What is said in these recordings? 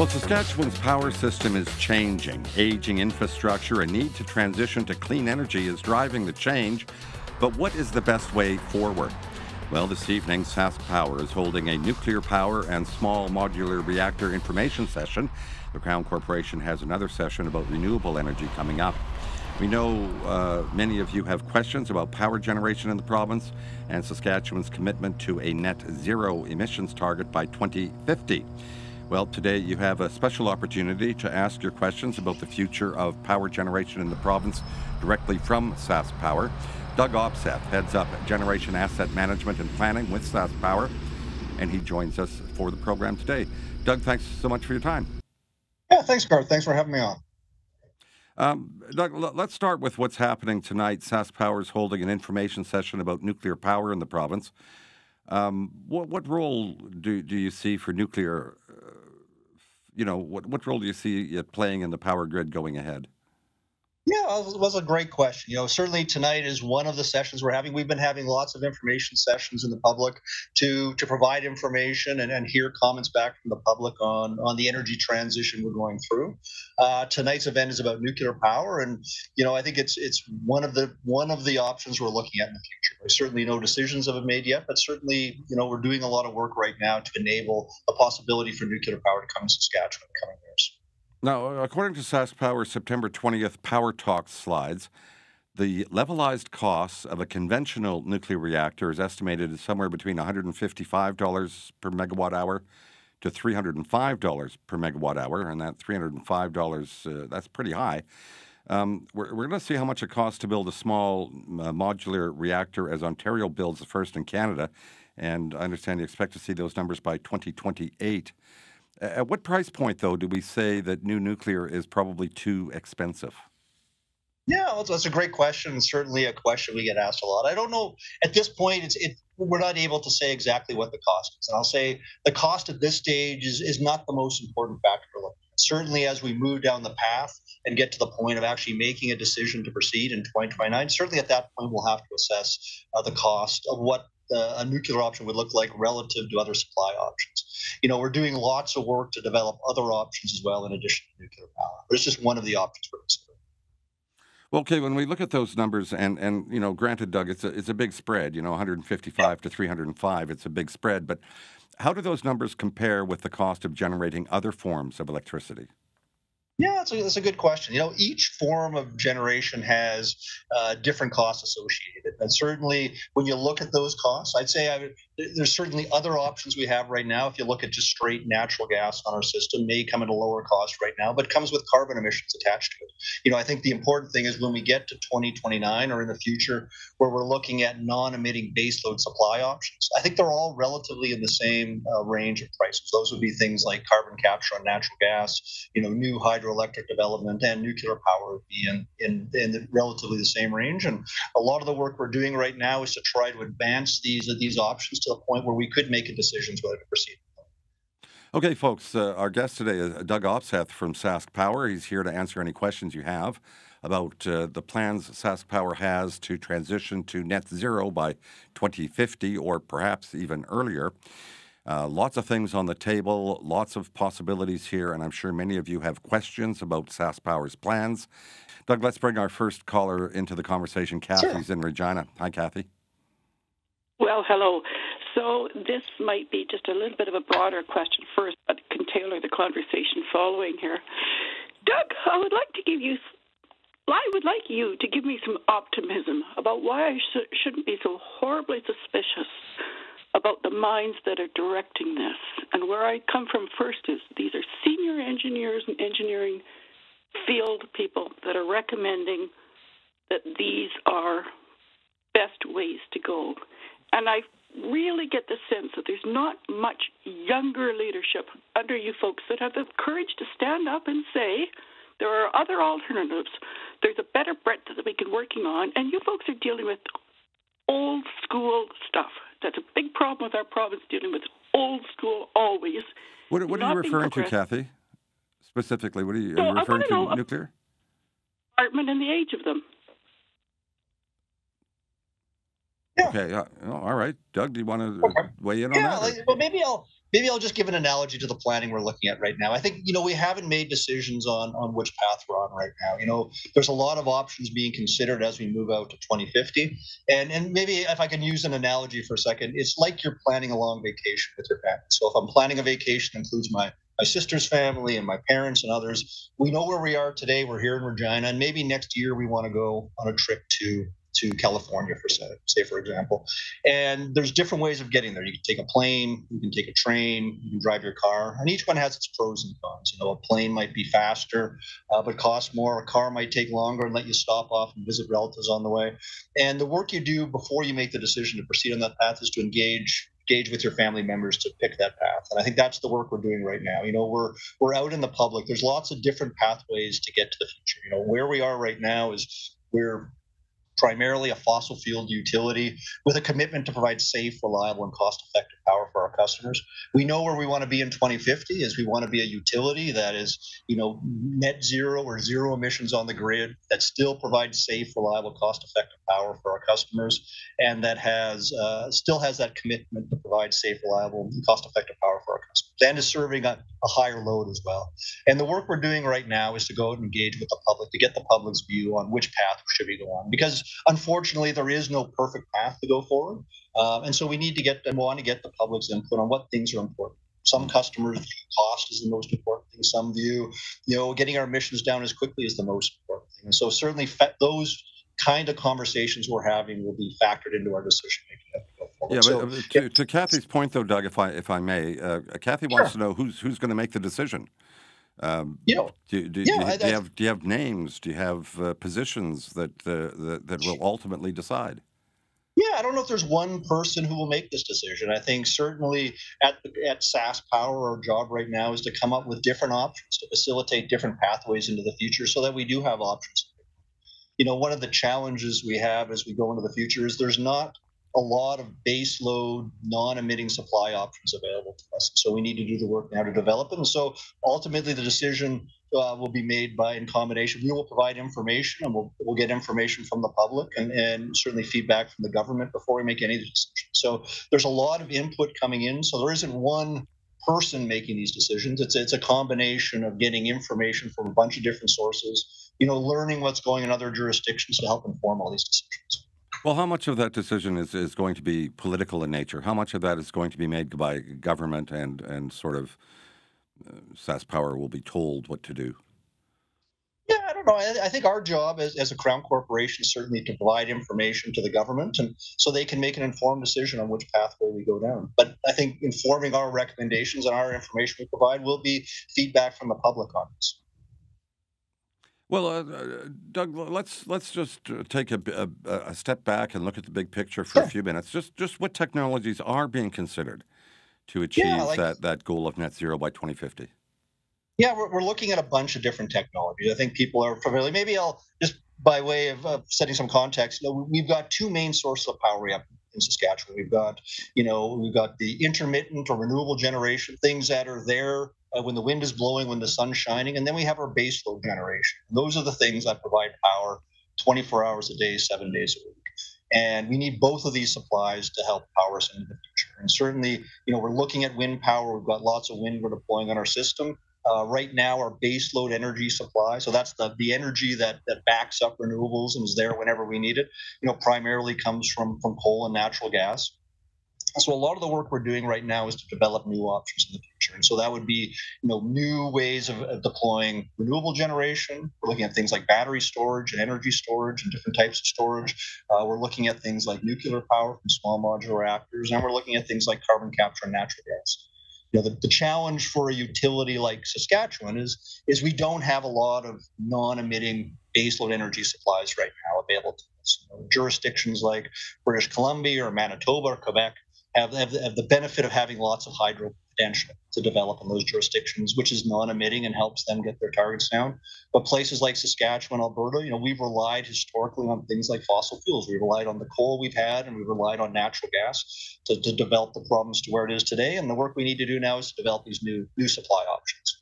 Well, Saskatchewan's power system is changing. Aging infrastructure, a need to transition to clean energy is driving the change. But what is the best way forward? Well, this evening, Sask Power is holding a nuclear power and small modular reactor information session. The Crown Corporation has another session about renewable energy coming up. We know uh, many of you have questions about power generation in the province and Saskatchewan's commitment to a net zero emissions target by 2050. Well, today you have a special opportunity to ask your questions about the future of power generation in the province directly from Sask Power. Doug Opseth heads up Generation Asset Management and Planning with Sask Power, and he joins us for the program today. Doug, thanks so much for your time. Yeah, thanks, Garth. Thanks for having me on. Um, Doug, let's start with what's happening tonight. Sask Power is holding an information session about nuclear power in the province. Um, what, what role do, do you see for nuclear you know, what, what role do you see it playing in the power grid going ahead? Yeah, it was a great question. You know, certainly tonight is one of the sessions we're having. We've been having lots of information sessions in the public to to provide information and, and hear comments back from the public on on the energy transition we're going through. Uh, tonight's event is about nuclear power, and you know, I think it's it's one of the one of the options we're looking at in the future. Certainly no decisions have been made yet, but certainly, you know, we're doing a lot of work right now to enable a possibility for nuclear power to come to Saskatchewan in the coming years. Now, according to Sask Power's September 20th Power Talks slides, the levelized cost of a conventional nuclear reactor is estimated at somewhere between $155 per megawatt hour to $305 per megawatt hour, and that $305, uh, that's pretty high. Um, we're, we're going to see how much it costs to build a small uh, modular reactor as Ontario builds the first in Canada, and I understand you expect to see those numbers by 2028. At what price point, though, do we say that new nuclear is probably too expensive? Yeah, that's a great question. Certainly a question we get asked a lot. I don't know at this point. It's it. We're not able to say exactly what the cost is, and I'll say the cost at this stage is is not the most important factor. Certainly, as we move down the path and get to the point of actually making a decision to proceed in 2029, certainly at that point we'll have to assess uh, the cost of what a nuclear option would look like relative to other supply options you know, we're doing lots of work to develop other options as well in addition to nuclear power. But it's just one of the options we're considering. Well, okay, when we look at those numbers, and, and you know, granted, Doug, it's a, it's a big spread, you know, 155 yeah. to 305, it's a big spread. But how do those numbers compare with the cost of generating other forms of electricity? Yeah, that's a, that's a good question. You know, each form of generation has uh, different costs associated. And certainly, when you look at those costs, I'd say I there's certainly other options we have right now. If you look at just straight natural gas on our system, may come at a lower cost right now, but comes with carbon emissions attached to it. You know, I think the important thing is when we get to 2029 or in the future, where we're looking at non-emitting baseload supply options, I think they're all relatively in the same uh, range of prices. Those would be things like carbon capture on natural gas, you know, new hydroelectric development, and nuclear power would be in in, in the, relatively the same range. And a lot of the work we're doing right now is to try to advance these these options to the point where we could make a decision whether to proceed. Okay, folks, uh, our guest today is Doug Opseth from Sask Power. He's here to answer any questions you have about uh, the plans Sask Power has to transition to net zero by 2050 or perhaps even earlier. Uh, lots of things on the table, lots of possibilities here, and I'm sure many of you have questions about Sask Power's plans. Doug, let's bring our first caller into the conversation. Kathy's sure. in Regina. Hi, Kathy. Well, hello. So this might be just a little bit of a broader question first, but can tailor the conversation following here. Doug, I would like to give you, I would like you to give me some optimism about why I sh- shouldn't be so horribly suspicious about the minds that are directing this. And where I come from first is these are senior engineers and engineering field people that are recommending that these are best ways to go. And I really get the sense that there's not much younger leadership under you folks that have the courage to stand up and say there are other alternatives. There's a better breadth that we can working on, and you folks are dealing with old school stuff. That's a big problem with our province dealing with old school always. What, what are you referring to, Kathy? Specifically, what are you, so are you referring to? Nuclear? Apartment and the age of them. Yeah. Okay. Uh, all right, Doug. Do you want to okay. weigh in on yeah, that? Like, well, maybe I'll maybe I'll just give an analogy to the planning we're looking at right now. I think you know we haven't made decisions on on which path we're on right now. You know, there's a lot of options being considered as we move out to 2050, and and maybe if I can use an analogy for a second, it's like you're planning a long vacation with your family. So if I'm planning a vacation includes my my sister's family and my parents and others. We know where we are today. We're here in Regina, and maybe next year we want to go on a trip to to California, for say, say for example. And there's different ways of getting there. You can take a plane, you can take a train, you can drive your car, and each one has its pros and cons. You know, a plane might be faster, uh, but cost more. A car might take longer and let you stop off and visit relatives on the way. And the work you do before you make the decision to proceed on that path is to engage engage with your family members to pick that path. And I think that's the work we're doing right now. You know, we're we're out in the public. There's lots of different pathways to get to the future. You know, where we are right now is we're primarily a fossil fuel utility with a commitment to provide safe, reliable, and cost effective power for our customers. We know where we want to be in 2050 is we want to be a utility that is, you know, net zero or zero emissions on the grid that still provides safe, reliable, cost effective power for our customers and that has uh, still has that commitment to provide safe, reliable, and cost effective power for our customers and is serving a, a higher load as well. And the work we're doing right now is to go and engage with the public to get the public's view on which path should we go on because unfortunately there is no perfect path to go forward. Uh, and so we need to get and want to get the public's input on what things are important. Some customers view cost is the most important thing. Some view, you know, getting our emissions down as quickly as the most important thing. And so certainly those kind of conversations we're having will be factored into our decision making. Yeah, but so, uh, to, to, Kathy's point, though, Doug, if I if I may, uh, Kathy sure. wants to know who's who's going to make the decision. Um, know, do, do, yeah, do, I, do, you have do you have names? Do you have uh, positions that, uh, that that will ultimately decide? Yeah, I don't know if there's one person who will make this decision. I think certainly at at SAS Power, our job right now is to come up with different options to facilitate different pathways into the future, so that we do have options. You know, one of the challenges we have as we go into the future is there's not a lot of base load, non-emitting supply options available to us. So we need to do the work now to develop them. So ultimately, the decision uh, will be made by in combination. We will provide information, and we'll, we'll get information from the public and, and certainly feedback from the government before we make any decisions. So there's a lot of input coming in. So there isn't one person making these decisions. It's it's a combination of getting information from a bunch of different sources. You know, learning what's going in other jurisdictions to help inform all these decisions. Well, how much of that decision is, is going to be political in nature? How much of that is going to be made by government and, and sort of uh, SaskPower will be told what to do? Yeah, I don't know. I, I, think our job as, as a crown corporation certainly to provide information to the government and so they can make an informed decision on which pathway we go down. But I think informing our recommendations and our information we provide will be feedback from the public on this. Well, uh, uh, Doug, let's let's just uh, take a, a, a, step back and look at the big picture for sure. a few minutes. Just just what technologies are being considered to achieve yeah, like, that that goal of net zero by 2050? Yeah, we're, we're looking at a bunch of different technologies. I think people are familiar. Maybe I'll just by way of uh, setting some context. You know, we've got two main sources of power we have in Saskatchewan. We've got, you know, we've got the intermittent or renewable generation, things that are there uh, when the wind is blowing, when the sun's shining, and then we have our baseload generation. Those are the things that provide power 24 hours a day, seven days a week. And we need both of these supplies to help power us into the future. And certainly, you know, we're looking at wind power. We've got lots of wind we're deploying on our system. Uh, right now, our baseload energy supply, so that's the, the energy that, that backs up renewables and is there whenever we need it, you know, primarily comes from, from coal and natural gas. So a lot of the work we're doing right now is to develop new options in the future. And so that would be, you know, new ways of, of, deploying renewable generation. We're looking at things like battery storage and energy storage and different types of storage. Uh, we're looking at things like nuclear power from small modular reactors, and we're looking at things like carbon capture and natural gas. You know, the, the challenge for a utility like Saskatchewan is is we don't have a lot of non-emitting baseload energy supplies right now available to us. You know, jurisdictions like British Columbia or Manitoba or Quebec have, have, have the benefit of having lots of hydro potential to develop in those jurisdictions, which is non-emitting and helps them get their targets down. But places like Saskatchewan, Alberta, you know, we've relied historically on things like fossil fuels. We relied on the coal we've had, and we relied on natural gas to, to develop the problems to where it is today. And the work we need to do now is to develop these new new supply options.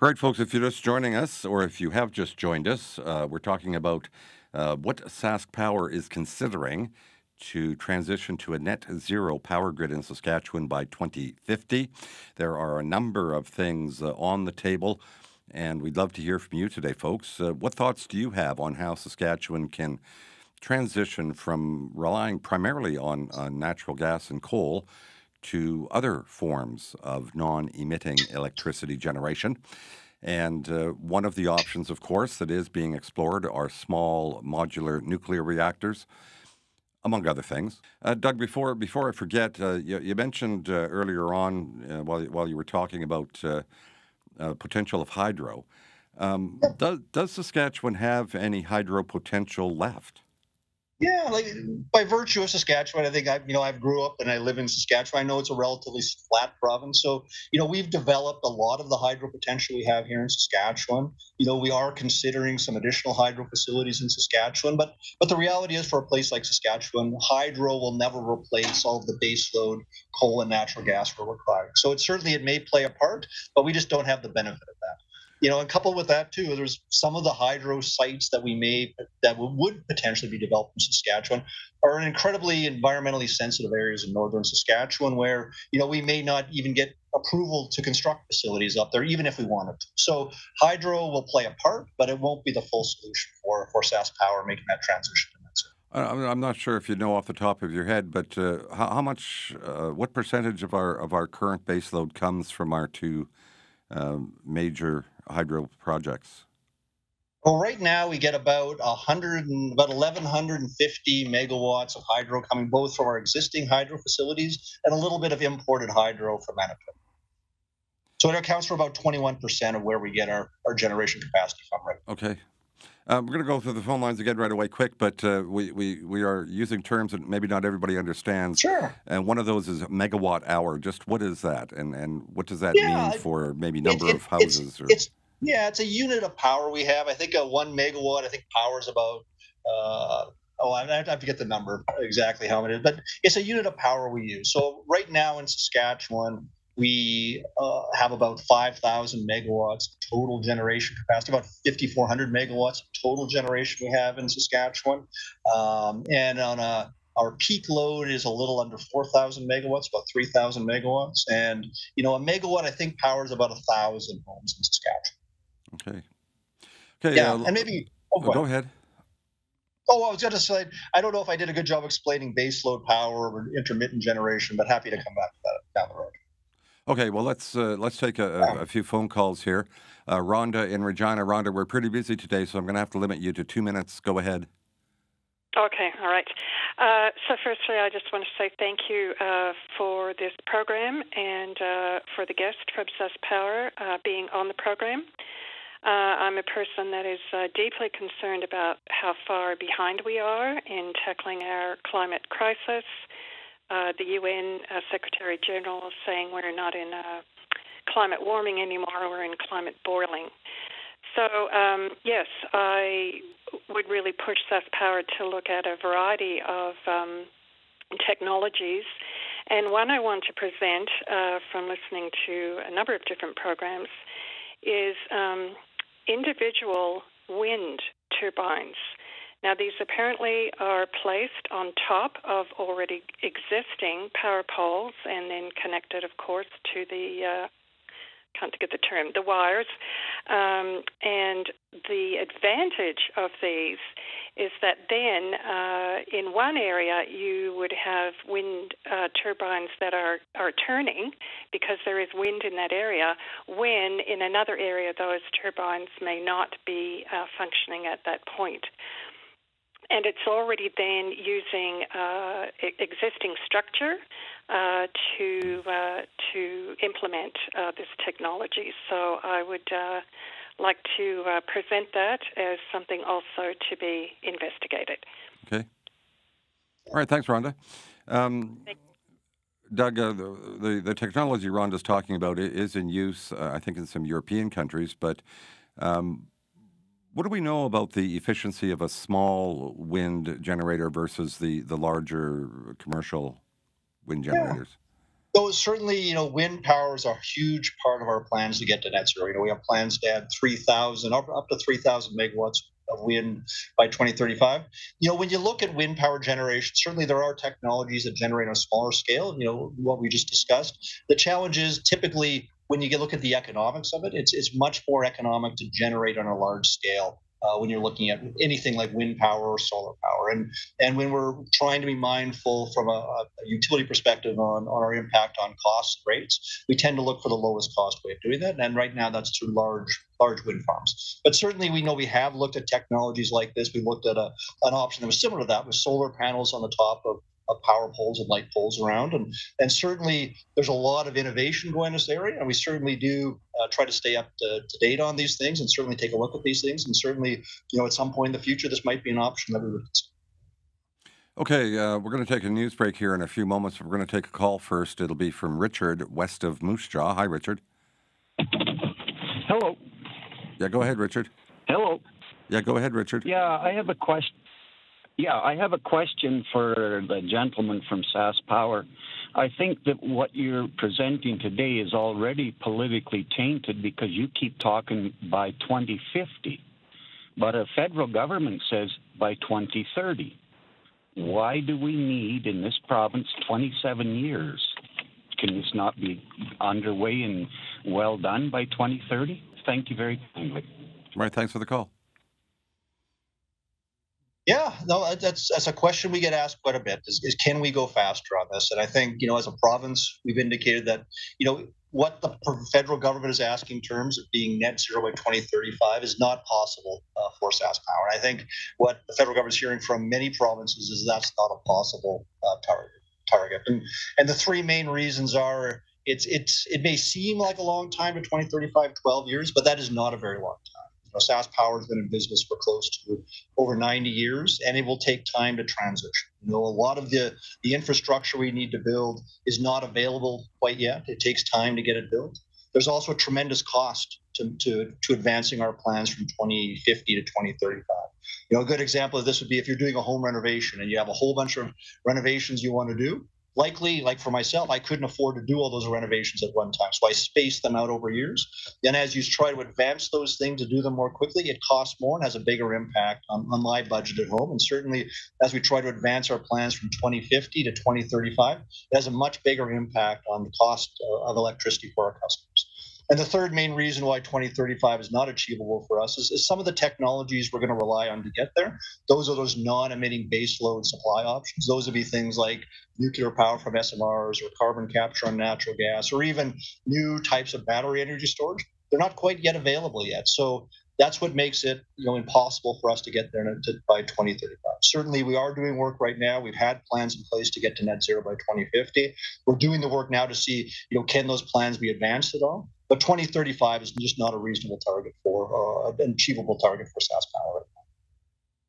All right, folks, if you're just joining us, or if you have just joined us, uh, we're talking about uh, what Sask Power is considering to transition to a net zero power grid in Saskatchewan by 2050. There are a number of things uh, on the table, and we'd love to hear from you today, folks. Uh, what thoughts do you have on how Saskatchewan can transition from relying primarily on, on natural gas and coal to other forms of non emitting electricity generation? And uh, one of the options, of course, that is being explored are small modular nuclear reactors, among other things. Uh, Doug, before before I forget, uh, you, you, mentioned uh, earlier on uh, while while you were talking about uh, potential of hydro. Um, does, does Saskatchewan have any hydro potential left? Yeah, like by virtue of Saskatchewan, I think I, you know, I've grew up and I live in Saskatchewan. I know it's a relatively flat province, so you know, we've developed a lot of the hydro potential we have here in Saskatchewan. You know, we are considering some additional hydro facilities in Saskatchewan, but but the reality is, for a place like Saskatchewan, hydro will never replace all of the baseload coal and natural gas we're requiring. So it certainly it may play a part, but we just don't have the benefit of that you know, and coupled with that too, there's some of the hydro sites that we may that would potentially be developed in Saskatchewan are in incredibly environmentally sensitive areas in northern Saskatchewan, where you know we may not even get approval to construct facilities up there, even if we wanted to. So hydro will play a part, but it won't be the full solution for for Sask Power making that transition. I'm not sure if you know off the top of your head, but uh, how, how, much, uh, what percentage of our of our current baseload comes from our two um, major hydro projects? Well, right now we get about 100 and about 1,150 megawatts of hydro coming both from our existing hydro facilities and a little bit of imported hydro from Manitoba. So it accounts for about 21% of where we get our, our generation capacity from right Okay. Um, we're going to go through the phone lines again right away, quick, but uh, we, we, we are using terms that maybe not everybody understands. Sure. And one of those is megawatt hour. Just what is that, and and what does that yeah, mean for maybe number it, it, of houses? It's, or... it's, yeah, it's a unit of power we have. I think a one megawatt. I think power is about. Uh, oh, I have to get the number exactly how it is, but it's a unit of power we use. So right now in Saskatchewan, we uh, have about 5,000 megawatts total generation capacity, about 5,400 megawatts total generation we have in Saskatchewan. Um, and on a, our peak load is a little under 4,000 megawatts, about 3,000 megawatts. And, you know, a megawatt, I think, powers about a 1,000 homes in Saskatchewan. Okay. Okay. Yeah. Uh, and maybe. Oh, go, go ahead. Oh, I was going to say, I don't know if I did a good job explaining baseload power or intermittent generation, but happy to come back to that down the road. Okay, well let's uh, let's take a, a, a, few phone calls here. Uh, Rhonda in Regina. Rhonda, we're pretty busy today, so I'm going to have to limit you to two minutes. Go ahead. Okay, all right. Uh, so, firstly, I just want to say thank you uh, for this program and uh, for the guest from SaskPower uh, being on the program. Uh, I'm a person that is uh, deeply concerned about how far behind we are in tackling our climate crisis uh, the UN uh, Secretary General is saying we're not in uh, climate warming anymore, we're in climate boiling. So, um, yes, I would really push South Power to look at a variety of um, technologies. And one I want to present uh, from listening to a number of different programs is um, individual wind turbines. Now, these apparently are placed on top of already existing power poles and then connected, of course, to the uh, can't get the term the wires. Um, and the advantage of these is that then uh, in one area you would have wind uh, turbines that are, are turning because there is wind in that area, when in another area those turbines may not be uh, functioning at that point and it's already then using uh, existing structure uh, to uh, to implement uh, this technology. So I would uh, like to uh, present that as something also to be investigated. Okay. All right. Thanks, Rhonda. Um, Doug, uh, the, the, the technology Rhonda's talking about is in use, uh, I think, in some European countries. But um, what do we know about the efficiency of a small wind generator versus the, the larger commercial wind generators? Yeah. So certainly, you know, wind power is a huge part of our plans to get to net zero. You know, we have plans to add 3,000, up, up to 3,000 megawatts of wind by 2035. You know, when you look at wind power generation, certainly there are technologies that generate on a smaller scale. You know, what we just discussed. The challenge is typically when you look at the economics of it, it's it's much more economic to generate on a large scale uh, when you're looking at anything like wind power or solar power. And and when we're trying to be mindful from a, a, utility perspective on, on our impact on costs and rates, we tend to look for the lowest cost way of doing that. And right now, that's through large large wind farms. But certainly, we know we have looked at technologies like this. We looked at a, an option that was similar to that with solar panels on the top of of power poles and light poles around. And, and certainly there's a lot of innovation going in this area. And we certainly do uh, try to stay up to, to, date on these things and certainly take a look at these things. And certainly, you know, at some point in the future, this might be an option that we would consider. Okay, uh, we're going to take a news break here in a few moments. We're going to take a call first. It'll be from Richard, west of Moose Jaw. Hi, Richard. Hello. Yeah, go ahead, Richard. Hello. Yeah, go ahead, Richard. Yeah, I have a question. Yeah, I have a question for the gentleman from SaskPower. I think that what you're presenting today is already politically tainted because you keep talking by 2050, but a federal government says by 2030. Why do we need in this province 27 years? Can this not be underway and well done by 2030? Thank you very kindly. Right, thanks for the call. Yeah, no, that's that's a question we get asked quite a bit. Is, is can we go faster on this? And I think you know, as a province, we've indicated that you know what the federal government is asking in terms of being net zero by 2035 is not possible uh, for SaskPower. And I think what the federal government is hearing from many provinces is that's not a possible uh, target. Target, and and the three main reasons are it's it's it may seem like a long time to 2035, 12 years, but that is not a very long time know, SaskPower has been in business for close to over 90 years, and it will take time to transition. You know, a lot of the, the infrastructure we need to build is not available quite yet. It takes time to get it built. There's also a tremendous cost to, to, to advancing our plans from 2050 to 2035. You know, a good example of this would be if you're doing a home renovation and you have a whole bunch of renovations you want to do, likely like for myself i couldn't afford to do all those renovations at one time. So i spaced them out over years. Then as you try to advance those things to do them more quickly it costs more and has a bigger impact on, on my budget at home. And certainly as we try to advance our plans from 2050 to 2035 it has a much bigger impact on the cost uh, of electricity for our customers and the third main reason why 2035 is not achievable for us is, is some of the technologies we're going to rely on to get there. Those are those non-emitting baseload supply options. Those would be things like nuclear power from SMRs or carbon capture on natural gas or even new types of battery energy storage. They're not quite yet available yet. So that's what makes it you know impossible for us to get there to, by 2035 certainly we are doing work right now we've had plans in place to get to net zero by 2050 we're doing the work now to see you know can those plans be advanced at all but 2035 is just not a reasonable target for uh, an achievable target for SaskPower right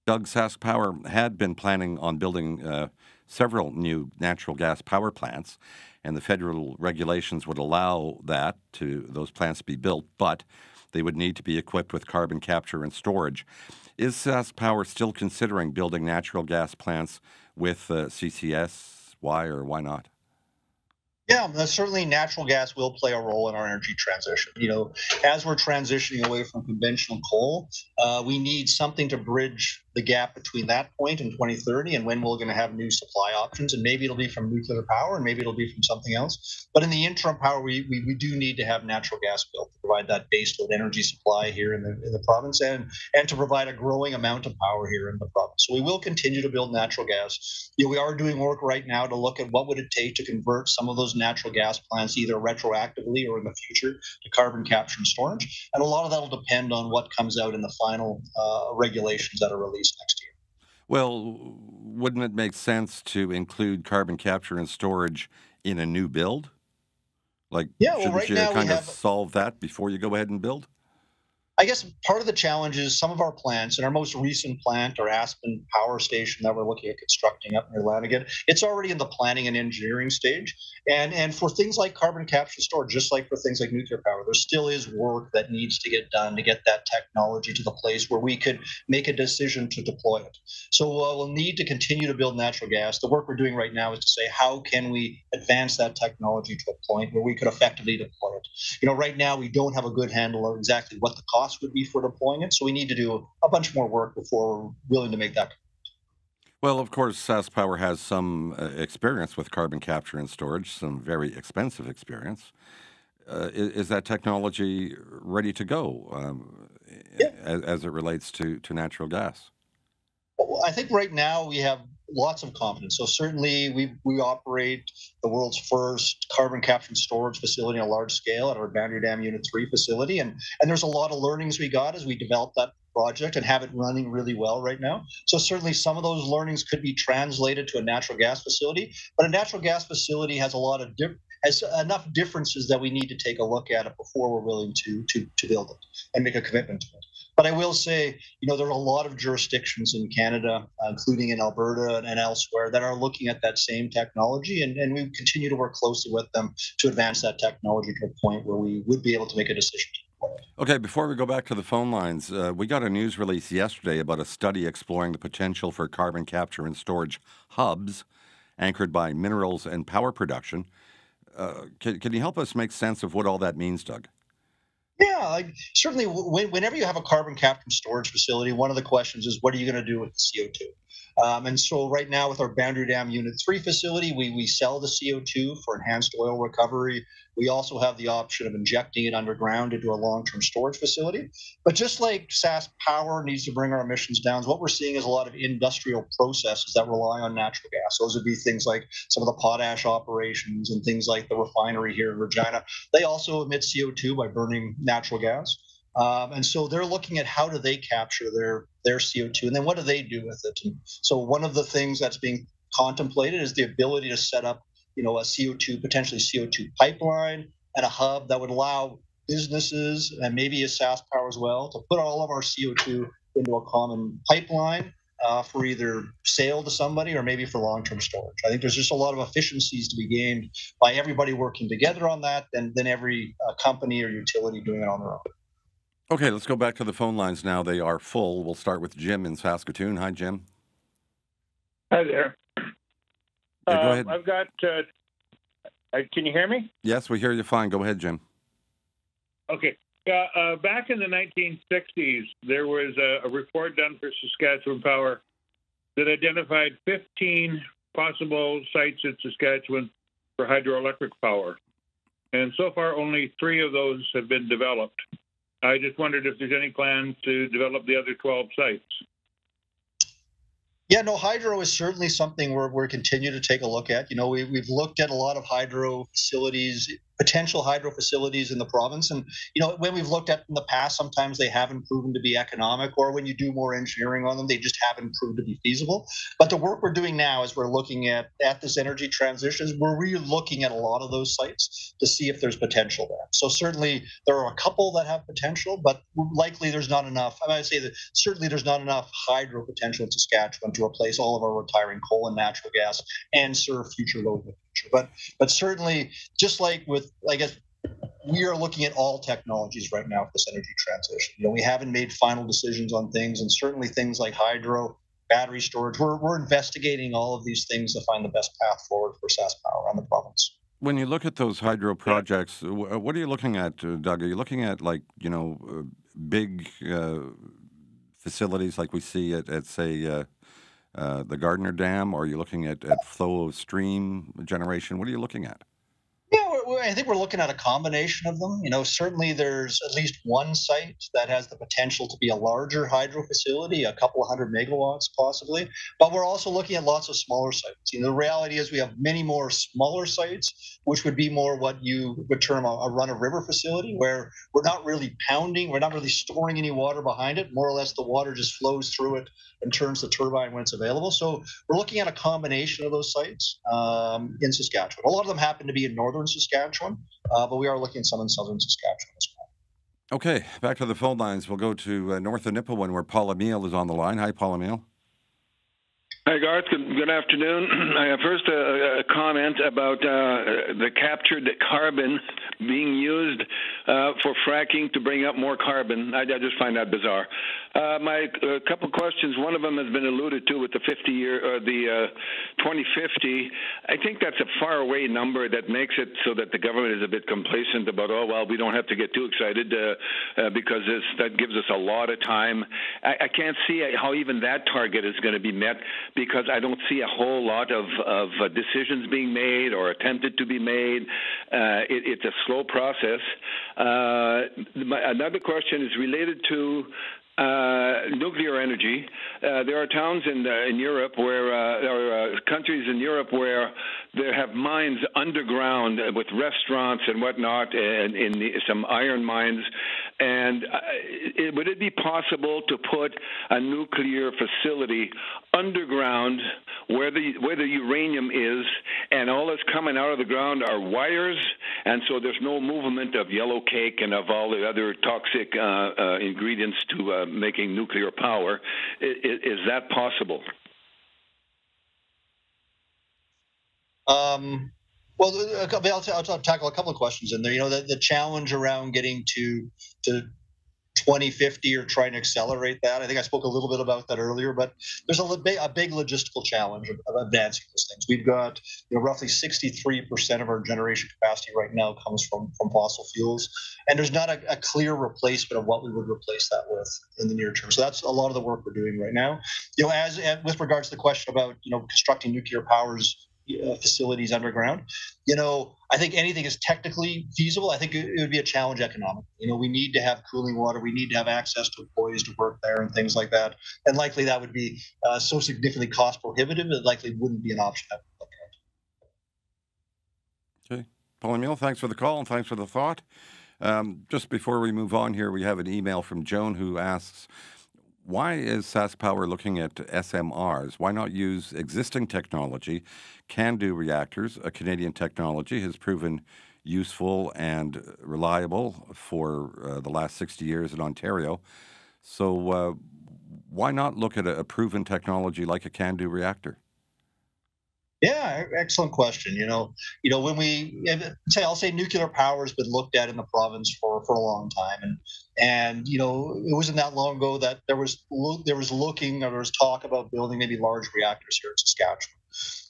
Doug, Doug SaskPower had been planning on building uh, several new natural gas power plants, and the federal regulations would allow that to those plants to be built, but they would need to be equipped with carbon capture and storage. Is SaskPower still considering building natural gas plants with uh, CCS? Why or why not? Yeah, certainly natural gas will play a role in our energy transition. You know, as we're transitioning away from conventional coal, uh, we need something to bridge the gap between that and 2030 and when we're going to have new supply options. And maybe it'll be from nuclear power and maybe it'll be from something else. But in the interim power, we, we, we do need to have natural gas built to provide that baseload energy supply here in the, in the province and, and to provide a growing amount of power here in the province. So we will continue to build natural gas. You know, we are doing work right now to look at what would it take to convert some of those natural gas plants either retroactively or in the future to carbon capture and storage. And a lot of that will depend on what comes out in the final uh, regulations that are released next year. Well, wouldn't it make sense to include carbon capture and storage in a new build? Like, yeah, well, right you now kind of solve that before you go ahead and build? I guess part of the challenge is some of our plants, and our most recent plant, our Aspen Power Station that we're looking at constructing up near Lanigan, it's already in the planning and engineering stage. And and for things like carbon capture storage, just like for things like nuclear power, there still is work that needs to get done to get that technology to the place where we could make a decision to deploy it. So uh, we'll need to continue to build natural gas. The work we're doing right now is to say how can we advance that technology to a point where we could effectively deploy it. You know, right now we don't have a good handle on exactly what the cost cost would be for deploying it. So we need to do a bunch more work before we're willing to make that. Well, of course, SaskPower has some uh, experience with carbon capture and storage, some very expensive experience. Uh, is, is, that technology ready to go um, yeah. as, as, it relates to, to natural gas? Well, I think right now we have lots of confidence. So certainly we we operate the world's first carbon capture and storage facility on a large scale at our Boundary Dam Unit 3 facility. And, and there's a lot of learnings we got as we developed that project and have it running really well right now. So certainly some of those learnings could be translated to a natural gas facility, but a natural gas facility has a lot of different has enough differences that we need to take a look at it before we're willing to to to build it and make a commitment to it. But I will say, you know, there are a lot of jurisdictions in Canada, uh, including in Alberta and, elsewhere, that are looking at that same technology, and, and we continue to work closely with them to advance that technology to a point where we would be able to make a decision. Okay, before we go back to the phone lines, uh, we got a news release yesterday about a study exploring the potential for carbon capture and storage hubs anchored by minerals and power production. Uh, can, can you help us make sense of what all that means, Doug? Yeah, like certainly. whenever you have a carbon capture and storage facility, one of the questions is, what are you going to do with the CO two? Um, and so right now with our Boundary Dam Unit 3 facility, we, we sell the CO2 for enhanced oil recovery. We also have the option of injecting it underground into a long-term storage facility. But just like SAS Power needs to bring our emissions down, what we're seeing is a lot of industrial processes that rely on natural gas. Those would be things like some of the potash operations and things like the refinery here in Regina. They also emit CO2 by burning natural gas. Um, and so they're looking at how do they capture their their CO2, and then what do they do with it? And so one of the things that's being contemplated is the ability to set up, you know, a CO2 potentially CO2 pipeline and a hub that would allow businesses and maybe a Sask Power as well to put all of our CO2 into a common pipeline uh, for either sale to somebody or maybe for long-term storage. I think there's just a lot of efficiencies to be gained by everybody working together on that than, than every uh, company or utility doing it on their own. Okay, let's go back to the phone lines now. They are full. We'll start with Jim in Saskatoon. Hi, Jim. Hi there. Yeah, go uh, ahead. I've got. Uh, uh, can you hear me? Yes, we hear you fine. Go ahead, Jim. Okay. Uh, back in the 1960s, there was a, a report done for Saskatchewan Power that identified 15 possible sites in Saskatchewan for hydroelectric power. And so far, only three of those have been developed. I just wondered if there's any plans to develop the other 12 sites. Yeah, no, hydro is certainly something we're, we're continue to take a look at. You know, we, we've looked at a lot of hydro facilities potential hydro facilities in the province. And you know, when we've looked at in the past, sometimes they haven't proven to be economic, or when you do more engineering on them, they just haven't proved to be feasible. But the work we're doing now, as we're looking at at this energy transition, we're really looking at a lot of those sites to see if there's potential there. So certainly there are a couple that have potential, but likely there's not enough. I might say that certainly there's not enough hydro potential in Saskatchewan to replace all of our retiring coal and natural gas and serve future load future. But but certainly, just like with I guess we are looking at all technologies right now for this energy transition. You know, we haven't made final decisions on things, and certainly things like hydro, battery storage. We're we're investigating all of these things to find the best path forward for Sask Power on the province. When you look at those hydro projects, what are you looking at, uh, Doug? Are you looking at like you know uh, big uh, facilities like we see at, at say uh, uh, the Gardiner Dam, or are you looking at, at flow of stream generation? What are you looking at? I think we're looking at a combination of them. You know, certainly there's at least one site that has the potential to be a larger hydro facility, a couple of hundred megawatts possibly. But we're also looking at lots of smaller sites. You know, the reality is we have many more smaller sites, which would be more what you would term a, a run of river facility, where we're not really ponding, we're not really storing any water behind it. More or less, the water just flows through it and turns the turbine when it's available. So we're looking at a combination of those sites um, in Saskatchewan. A lot of them happen to be in northern Saskatchewan, uh, but we are looking at some in southern Saskatchewan as well. Okay, back to the phone lines. We'll go to uh, north of Nipawin where Paul Emile is on the line. Hi, Paul Emile. Hi, Garth. Good, good afternoon. First, a, a comment about uh, the captured carbon being used uh, for fracking to bring up more carbon. I, I just find that bizarre. Uh, my a couple questions. One of them has been alluded to with the 50 year or the uh, 2050. I think that's a far away number that makes it so that the government is a bit complacent about oh well we don't have to get too excited uh, uh, because that gives us a lot of time. I, I can't see how even that target is going to be met because I don't see a whole lot of, of uh, decisions being made or attempted to be made. Uh, it, it's a slow process. Uh, my, another question is related to uh, nuclear energy. Uh, there are towns in uh, in Europe where uh, there are uh, countries in Europe where they have mines underground with restaurants and whatnot, and in the, some iron mines. And uh, it, would it be possible to put a nuclear facility underground where the where the uranium is, and all that's coming out of the ground are wires, and so there's no movement of yellow cake and of all the other toxic ingredients to making nuclear power. Is, is that possible? Um, well, I'll, I'll, tackle a couple of questions in there. You know, the, the challenge around getting to to 2050 or trying to accelerate that. I think I spoke a little bit about that earlier, but there's a, a big logistical challenge of, of, advancing those things. We've got you know, roughly 63% of our generation capacity right now comes from, from fossil fuels, and there's not a, a, clear replacement of what we would replace that with in the near term. So that's a lot of the work we're doing right now. You know, as with regards to the question about you know constructing nuclear powers uh, facilities underground. You know, I think anything is technically feasible. I think it, it, would be a challenge economically. You know, we need to have cooling water. We need to have access to employees to work there and things like that. And likely that would be uh, so significantly cost prohibitive it likely wouldn't be an option. Okay. Paul Emile, thanks for the call and thanks for the thought. Um, just before we move on here, we have an email from Joan who asks, why is SaskPower looking at SMRs? Why not use existing technology? CANDU reactors, a Canadian technology, has proven useful and reliable for uh, the last 60 years in Ontario. So, uh, why not look at a, a proven technology like a CANDU reactor? Yeah, excellent question. You know, you know when we say I'll say nuclear power has been looked at in the province for for a long time, and and you know it wasn't that long ago that there was there was looking or there was talk about building maybe large reactors here in Saskatchewan.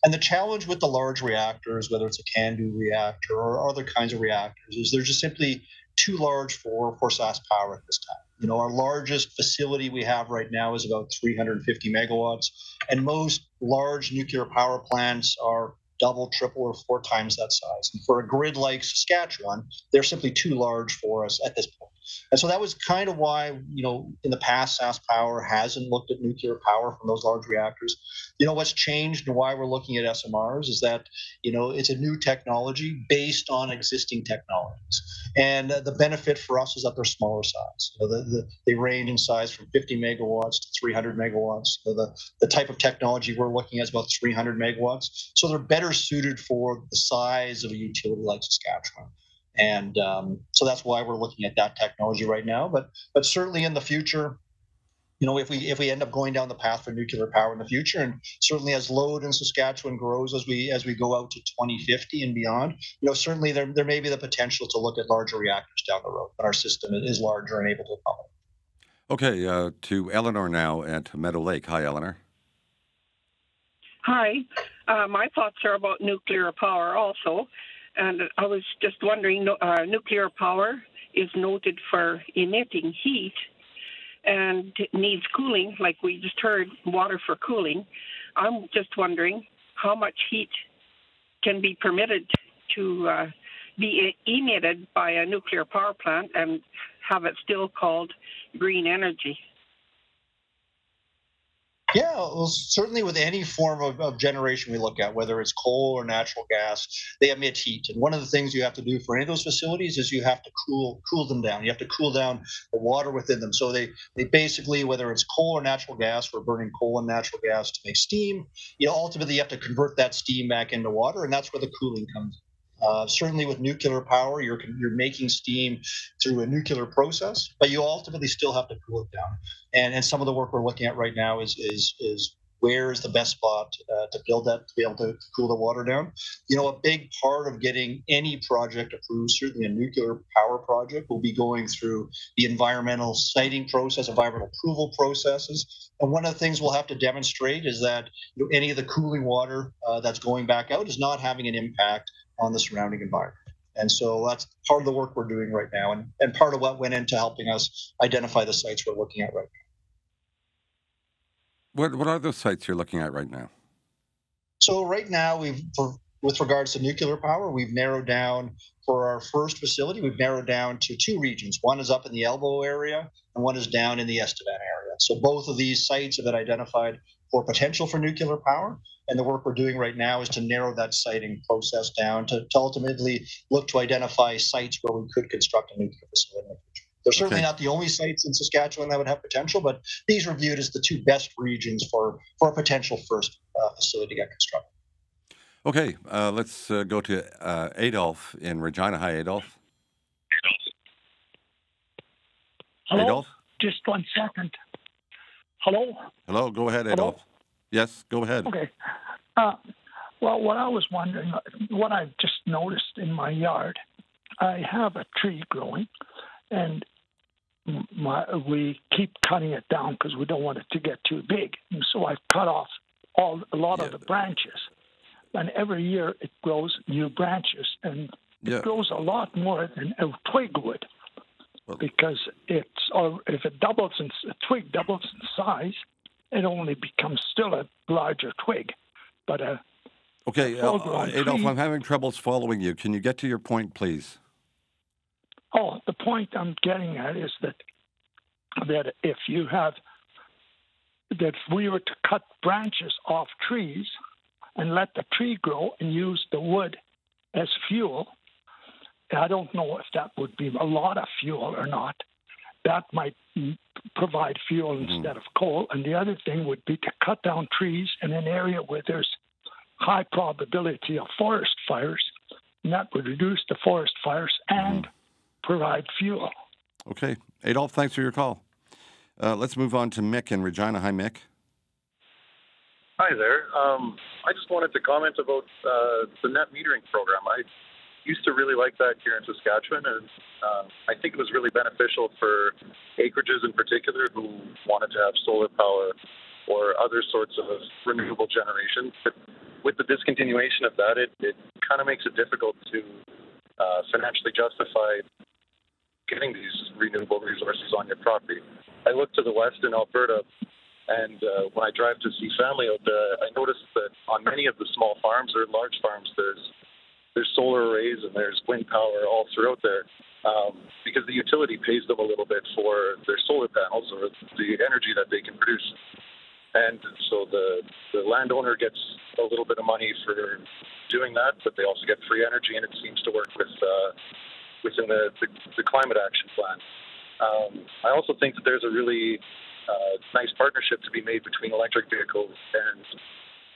And the challenge with the large reactors, whether it's a CANDU reactor or other kinds of reactors, is they're just simply too large for for SAS power at this time. You know, our largest facility we have right now is about 350 megawatts, and most large nuclear power plants are double, triple, or four times that size. And for a grid like Saskatchewan, they're simply too large for us at this point. And so that was kind of why, you know, in the past, SAS Power hasn't looked at nuclear power from those large reactors. You know, what's changed and why we're looking at SMRs is that, you know, it's a new technology based on existing technologies. And uh, the benefit for us is that they're smaller size. You know, the, the, they range in size from 50 megawatts to 300 megawatts. The, the type of technology we're looking at is about 300 megawatts. So they're better suited for the size of a utility like Saskatchewan and um, so that's why we're looking at that technology right now. But but certainly in the future, you know, if we if we end up going down the path for nuclear power in the future, and certainly as load in Saskatchewan grows as we as we go out to 2050 and beyond, you know, certainly there there may be the potential to look at larger reactors down the road. But our system is larger and able to accommodate. Okay, uh, to Eleanor now at Meadow Lake. Hi, Eleanor. Hi. Uh, my thoughts are about nuclear power also. And I was just wondering, uh, nuclear power is noted for emitting heat and needs cooling, like we just heard, water for cooling. I'm just wondering how much heat can be permitted to uh, be emitted by a nuclear power plant and have it still called green energy. Yeah, well, certainly with any form of, of, generation we look at, whether it's coal or natural gas, they emit heat. And one of the things you have to do for any of those facilities is you have to cool cool them down. You have to cool down the water within them. So they they basically, whether it's coal or natural gas, we're burning coal and natural gas to make steam. You know, ultimately you have to convert that steam back into water, and that's where the cooling comes. Uh, certainly, with nuclear power, you're you're making steam through a nuclear process, but you ultimately still have to cool it down. And and some of the work we're looking at right now is is is where is the best spot uh, to build that to be able to cool the water down. You know, a big part of getting any project approved, certainly a nuclear power project, will be going through the environmental siting process, environmental approval processes. And one of the things we'll have to demonstrate is that you know, any of the cooling water uh, that's going back out is not having an impact on the surrounding environment. And so that's part of the work we're doing right now, and, and part of what went into helping us identify the sites we're looking at right now. What what are those sites you're looking at right now? So right now, we've for, with regards to nuclear power, we've narrowed down for our first facility. We've narrowed down to two regions. One is up in the Elbow area, and one is down in the Estevan area. So both of these sites have been identified for potential for nuclear power. And the work we're doing right now is to narrow that siting process down to, to ultimately look to identify sites where we could construct a nuclear facility. in the future. They're certainly Okay. not the only sites in Saskatchewan that would have potential, but these are viewed as the two best regions for, for a potential first uh, facility to get constructed. Okay, uh, let's uh, go to uh, Adolf in Regina. Hi, Adolf. Hello? Adolf. Just one second. Hello? Hello. Go ahead, Hello? Adolf. Yes, go ahead. Okay. Uh, well, what I was wondering, what I've just noticed in my yard, I have a tree growing, and my, we keep cutting it down because we don't want it to get too big. And so I've cut off all a lot of the branches, and every year it grows new branches, and Yeah. it grows a lot more than a twig would. Because it's or if it doubles in a twig doubles in size, it only becomes still a larger twig. But uh, Okay, uh, Adolf, tree- I'm having troubles following you. Can you get to your point, please? oh, the point I'm getting at is that that if you have that if we were to cut branches off trees and let the tree grow and use the wood as fuel, I don't know if that would be a lot of fuel or not. That might mm, provide fuel Mhm. instead of coal. And the other thing would be to cut down trees in an area where there's high probability of forest fires, and that would reduce the forest fires and provide fuel. Okay, Adolf, thanks for your call. Uh, let's move on to Mick in Regina. Hi, Mick. Hi there. Um, I just wanted to comment about uh, the net metering program. I used to really like that here in Saskatchewan, and uh, I think it was really beneficial for acreages in particular who wanted to have solar power or other sorts of renewable generation. But with the discontinuation of that, it, it kind of makes it difficult to uh, financially justify getting these renewable resources on your property. I look to the west in Alberta, and uh, when I drive to see family out there, I notice that on many of the small farms or large farms, there's there's solar arrays and there's wind power all throughout there, um, because the utility pays them a little bit for their solar panels or the energy that they can produce, and so the the landowner gets a little bit of money for doing that, but they also get free energy, and it seems to work with uh, within the, the the climate action plan. Um, I also think that there's a really uh, nice partnership to be made between electric vehicles and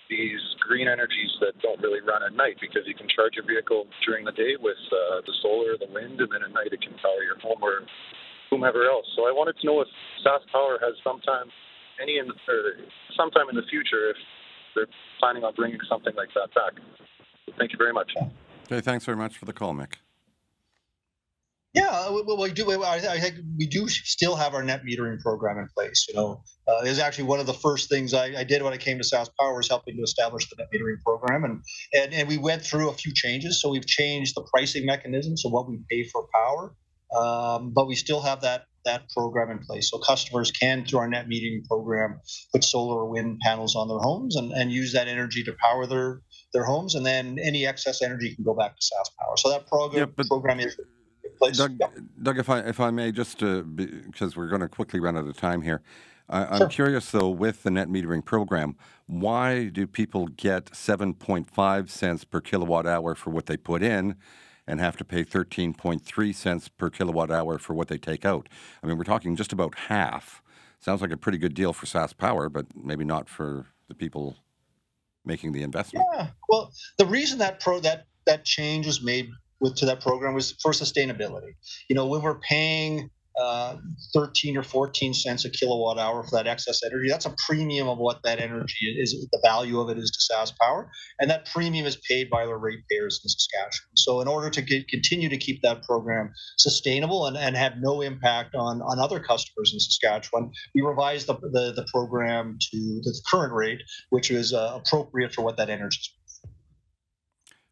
these green energies that don't really run at night because you can charge your vehicle during the day with uh, the solar, the wind, and then at night it can power your home or whomever else. So I wanted to know if SAS Power has sometime any in or sometime in the future if they're planning on bringing something like that back. Thank you very much. Okay, thanks very much for the call, Mick. Yeah, we, we- we do. I, I think we do still have our net metering program in place. You know, uh, it was actually one of the first things I, I did when I came to South Power was helping to establish the net metering program, and, and and we went through a few changes. So we've changed the pricing mechanism, so what we pay for power, um, but we still have that that program in place. So customers can, through our net metering program, put solar or wind panels on their homes and, and use that energy to power their their homes, and then any excess energy can go back to South Power. So that program Yeah, but- program is place. Doug, Yeah. Doug, if I if I may, just because we're going to quickly run out of time here, I, I'm curious though, with the net metering program, why do people get 7.5 cents per kilowatt hour for what they put in, and have to pay 13.3 cents per kilowatt hour for what they take out? I mean, we're talking just about half. Sounds like a pretty good deal for SaskPower, but maybe not for the people making the investment. Yeah. Well, the reason that pro that that change was made with to that program was for sustainability. You know, when we're paying uh, 13 or 14 cents a kilowatt hour for that excess energy. That's a premium of what that energy is, the value of it is to SaskPower. And that premium is paid by the ratepayers in Saskatchewan. So, in order to get, continue to keep that program sustainable and, and have no impact on, on other customers in Saskatchewan, we revised the, the, the program to the current rate, which is uh, appropriate for what that energy is.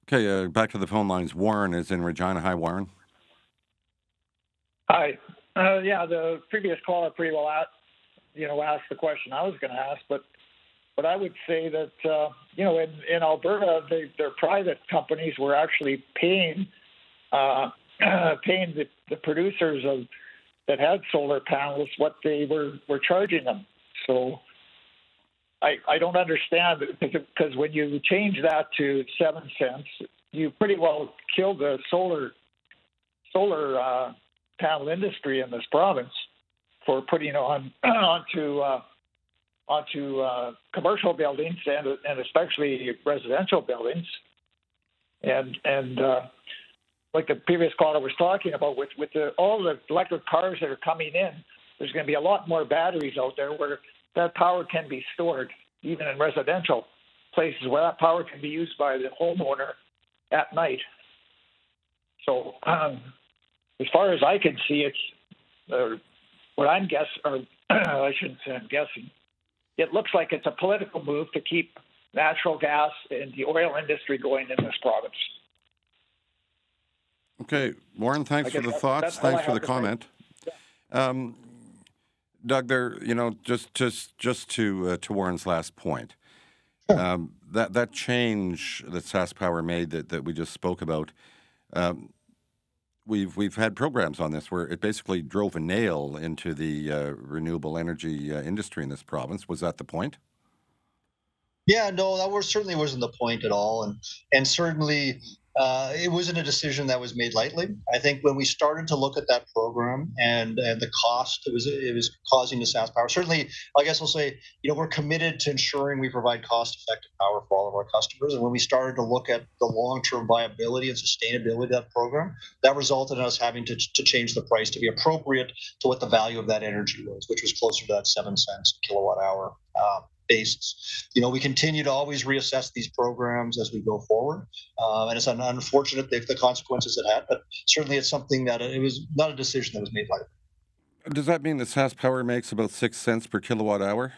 Okay, uh, back to the phone lines. Warren is in Regina. Hi, Warren. Hi. Uh, yeah, the previous caller pretty well asked, you know, asked the question I was going to ask, but but I would say that uh, you know in, in Alberta, they, their private companies were actually paying uh, paying the, the producers of that had solar panels what they were were charging them. So I I don't understand because when you change that to seven cents, you pretty well kill the solar solar uh, panel industry in this province for putting on onto uh, onto uh, commercial buildings and and especially residential buildings, and and uh, like the previous caller was talking about with with the, all the electric cars that are coming in, there's going to be a lot more batteries out there where that power can be stored even in residential places where that power can be used by the homeowner at night. So um, as far as I can see, it's uh, what I'm guessing, or I shouldn't say I'm guessing. It looks like it's a political move to keep natural gas and the oil industry going in this province. Okay, Warren, thanks for the that, thoughts. Thanks for the comment. Um, Doug, there, you know, just just just to uh, to Warren's last point, um, that that change that SaskPower made that, that we just spoke about, um, we've we've had programs on this where it basically drove a nail into the uh, renewable energy uh, industry in this province. Was that the point? Yeah, no, that was certainly wasn't the point at all, and and certainly uh, it wasn't a decision that was made lightly. I think when we started to look at that program and and the cost it was it was causing to SaskPower. Certainly, I guess we'll say you know we're committed to ensuring we provide cost effective power for all of our customers. And when we started to look at the long term viability and sustainability of that program, that resulted in us having to to change the price to be appropriate to what the value of that energy was, which was closer to that seven cents a kilowatt hour. Uh, basis. You know, we continue to always reassess these programs as we go forward, uh, and it's an unfortunate the, the consequences it had, but certainly it's something that it was not a decision that was made lightly. Does that mean that SaskPower makes about six cents per kilowatt hour?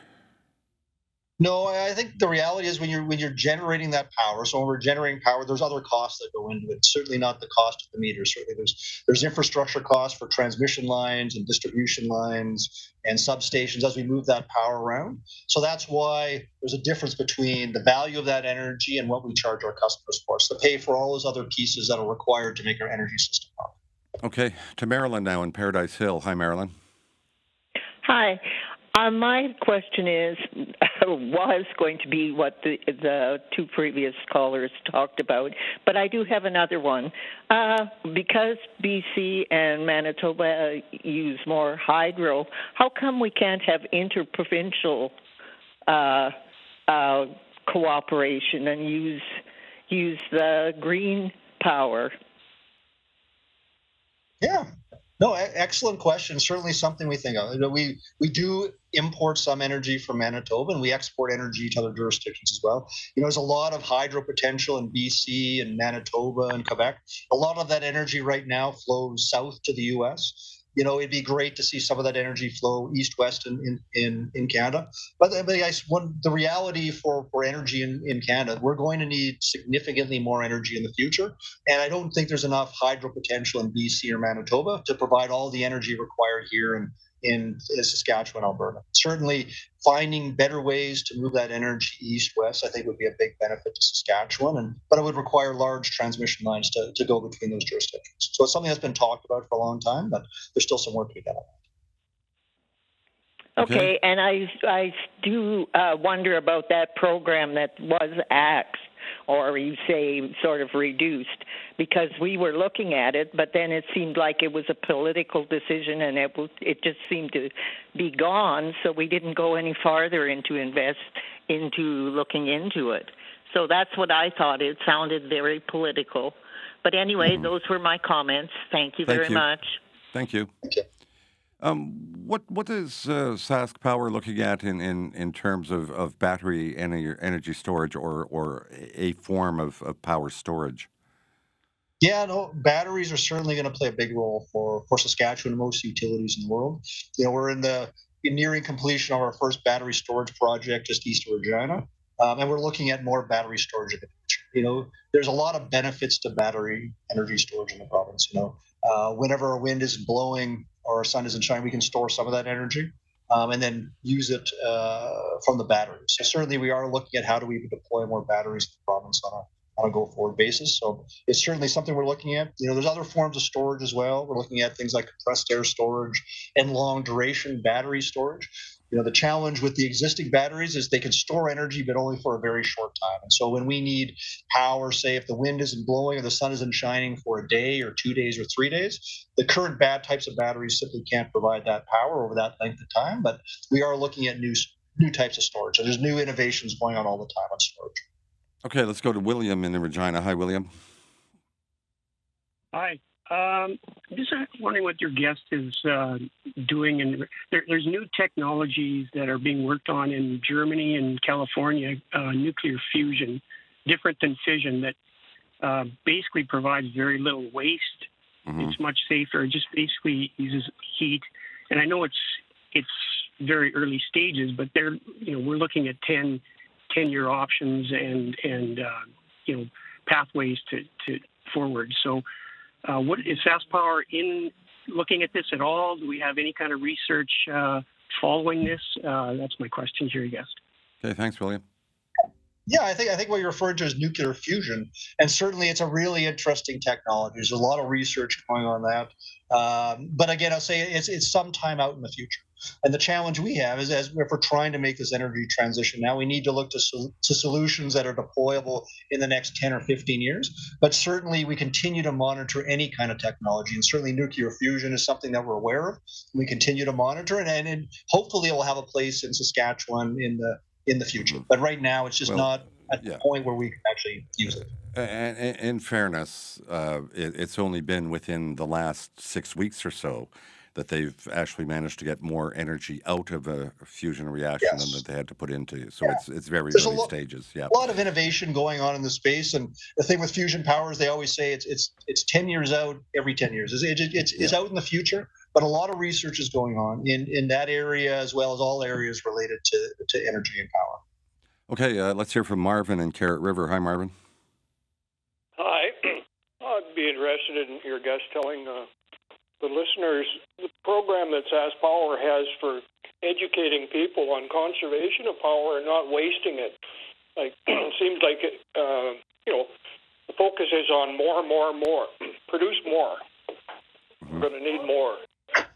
No, I think the reality is when you're when you're generating that power. So when we're generating power, there's other costs that go into it. Certainly not the cost of the meter. Certainly there's there's infrastructure costs for transmission lines and distribution lines and substations as we move that power around. So that's why there's a difference between the value of that energy and what we charge our customers for. So to pay for all those other pieces that are required to make our energy system power. Okay, to Marilyn now in Paradise Hill. Hi, Marilyn. Hi. Uh, my question is, was going to be what the, the two previous callers talked about, but I do have another one. Uh, because BC and Manitoba use more hydro, how come we can't have interprovincial uh, uh, cooperation and use use the green power? Yeah, no, excellent question. Certainly something we think of. We we do import some energy from Manitoba, and we export energy to other jurisdictions as well. You know, there's a lot of hydro potential in BC and Manitoba and Quebec. A lot of that energy right now flows south to the U.S you know, it'd be great to see some of that energy flow east-west in, in, in, Canada. But, but the reality for, for energy in, in Canada, we're going to need significantly more energy in the future. And I don't think there's enough hydro potential in BC or Manitoba to provide all the energy required here in, in Saskatchewan, Alberta. Certainly, finding better ways to move that energy east-west, I think, would be a big benefit to Saskatchewan. And but it would require large transmission lines to, to go between those jurisdictions. So it's something that's been talked about for a long time, but there's still some work to be done. Okay, okay. and I I do uh, wonder about that program that was axed or you say sort of reduced because we were looking at it, but then it seemed like it was a political decision and it was, it just seemed to be gone. So we didn't go any farther into invest into looking into it. So that's what I thought. It sounded very political. But anyway, mm-hmm. those were my comments. Thank you Thank very you. much. Thank you. Okay. Um, what what is uh, Sask Power looking at in, in, in terms of, of battery energy, energy storage or or a form of, of power storage? Yeah, no, batteries are certainly going to play a big role for, for Saskatchewan and most utilities in the world. You know, we're in the nearing completion of our first battery storage project just east of Regina, um, and we're looking at more battery storage in the future. You know, there's a lot of benefits to battery energy storage in the province. You know, uh, whenever a wind isn't blowing a sun isn't shining, we can store some of that energy. Um, and then use it uh, from the batteries. So certainly, we are looking at how do we deploy more batteries in the province on a on a go forward basis. So it's certainly something we're looking at. You know, there's other forms of storage as well. We're looking at things like compressed air storage and long duration battery storage. You know, the challenge with the existing batteries is they can store energy, but only for a very short time. And so when we need power, say if the wind isn't blowing or the sun isn't shining for a day or two days or three days, the current bad types of batteries simply can't provide that power over that length of time. But we are looking at new new types of storage. So there's new innovations going on all the time on storage. Okay, let's go to William in Regina. Hi, William. Hi. Um, just wondering what your guest is uh, doing. And there, there's new technologies that are being worked on in Germany and California, uh, nuclear fusion, different than fission, that uh, basically provides very little waste. Mm-hmm. It's much safer. It just basically uses heat. And I know it's it's very early stages, but they're you know we're looking at 10, 10 year options and and uh, you know pathways to to forward. So uh, what is Power in looking at this at all? Do we have any kind of research uh, following this? Uh, that's my question to your guest. Okay, thanks, William. Yeah, I think I think what you're referring to is nuclear fusion, and certainly it's a really interesting technology. There's a lot of research going on that, um, but again, I'll say it's it's some time out in the future. And the challenge we have is, as if we're trying to make this energy transition now, we need to look to, to solutions that are deployable in the next 10 or 15 years. But certainly, we continue to monitor any kind of technology, and certainly nuclear fusion is something that we're aware of. We continue to monitor, and, and, and hopefully, it will have a place in Saskatchewan in the in the future. But right now, it's just well, not at yeah. the point where we can actually use it. And, in fairness, uh, it, it's only been within the last six weeks or so that they've actually managed to get more energy out of a fusion reaction yes. than that they had to put into. So yeah. it's it's very There's early lo- stages. Yeah, a lot of innovation going on in the space, and the thing with fusion powers, they always say it's it's it's ten years out every ten years. It's it's, it's, yeah. it's out in the future, but a lot of research is going on in in that area as well as all areas related to to energy and power. Okay, uh, let's hear from Marvin in Carrot River. Hi, Marvin. Hi. I'd be interested in your guest telling uh, the listeners the program that SaskPower has for educating people on conservation of power and not wasting it. Like it seems like it, uh, you know the focus is on more, more, more. Produce more. Mm-hmm. We're going to need more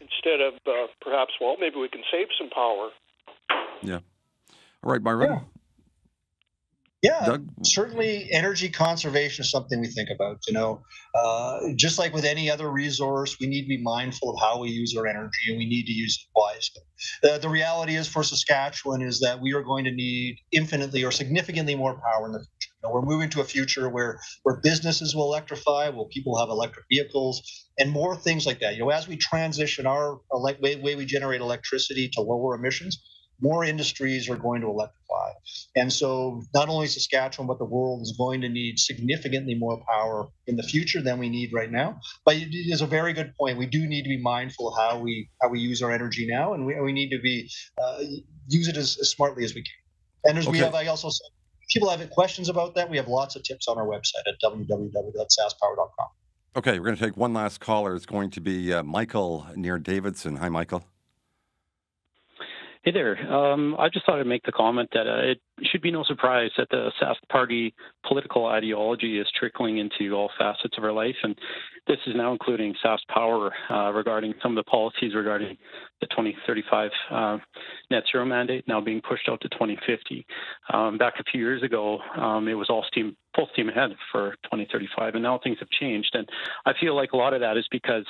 instead of uh, perhaps well maybe we can save some power. Yeah. All right, Marvin. Yeah. Yeah, Doug? certainly energy conservation is something we think about. You know, uh, just like with any other resource, we need to be mindful of how we use our energy and we need to use it wisely. The, the reality is for Saskatchewan is that we are going to need infinitely or significantly more power in the future. You know, we're moving to a future where, where businesses will electrify, where people have electric vehicles, and more things like that. You know, as we transition our way, way we generate electricity to lower emissions, more industries are going to electrify. And so not only Saskatchewan, but the world is going to need significantly more power in the future than we need right now. But it is a very good point. We do need to be mindful of how we how we use our energy now, and we, we need to be uh, use it as, as, smartly as we can. And as okay. we have, I also said, people have questions about that. We have lots of tips on our website at www.saskpower.com. Okay, we're going to take one last caller. It's going to be uh, Michael near Davidson. Hi, Michael. Hey there. Um, I just thought I'd make the comment that uh, it should be no surprise that the Sask Party political ideology is trickling into all facets of our life, and this is now including Sask Power uh, regarding some of the policies regarding the 2035 uh, net zero mandate now being pushed out to 2050. Um, back a few years ago, um, it was all steam full steam ahead for 2035, and now things have changed. And I feel like a lot of that is because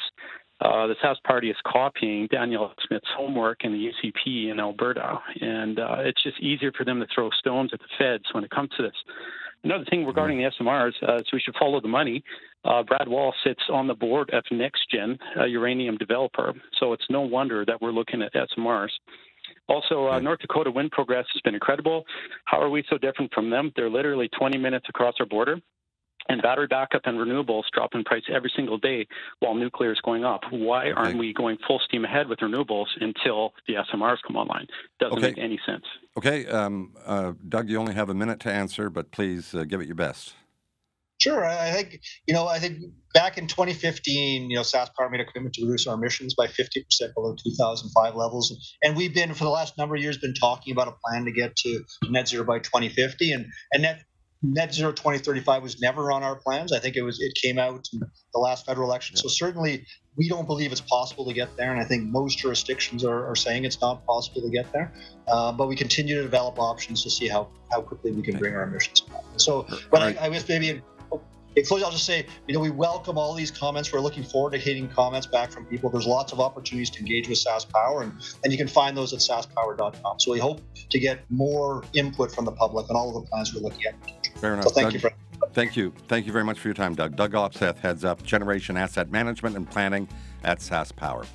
uh, the Sask Party is copying Danielle Smith's homework in the UCP in Alberta, and uh, it's just easier for them to throw stones at the feds when it comes to this. Another thing regarding the SMRs uh, is we should follow the money. Uh, Brad Wall sits on the board of NexGen, a uranium developer, so it's no wonder that we're looking at SMRs. Also, uh, North Dakota wind progress has been incredible. How are we so different from them? They're literally 20 minutes across our border. And battery backup and renewables drop in price every single day while nuclear is going up. Why aren't we going full steam ahead with renewables until the SMRs come online? Doesn't Okay. make any sense. Okay, um, uh, Doug, you only have a minute to answer, but please uh, give it your best. Sure. I I think, you know, I think back in 2015, you know, SAS Power made a commitment to reduce our emissions by 50% below 2005 levels. And we've been, for the last number of years, been talking about a plan to get to net zero by 2050. And, and net, net zero 2035 was never on our plans. I think it was, it came out in the last federal election. So certainly we don't believe it's possible to get there. And I think most jurisdictions are, are saying it's not possible to get there. Uh, but we continue to develop options to see how, how quickly we can bring our emissions down. So, but I, I guess maybe in closing, I'll just say, you know, we welcome all these comments. We're looking forward to getting comments back from people. There's lots of opportunities to engage with SaskPower, and, and you can find those at saskpower.com. So we hope to get more input from the public on all of the plans we're looking at. Fair enough. So thank Doug. you for Thank you. Thank you very much for your time, Doug. Doug Opseth heads up Generation Asset Management and Planning at SaskPower.